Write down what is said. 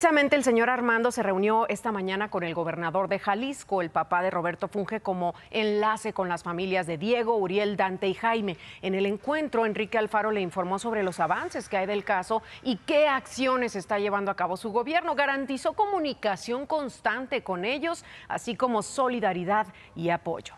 Precisamente el señor Armando se reunió esta mañana con el gobernador de Jalisco, el papá de Roberto Funge, como enlace con las familias de Diego, Uriel, Dante y Jaime. En el encuentro, Enrique Alfaro le informó sobre los avances que hay del caso y qué acciones está llevando a cabo su gobierno. Garantizó comunicación constante con ellos, así como solidaridad y apoyo.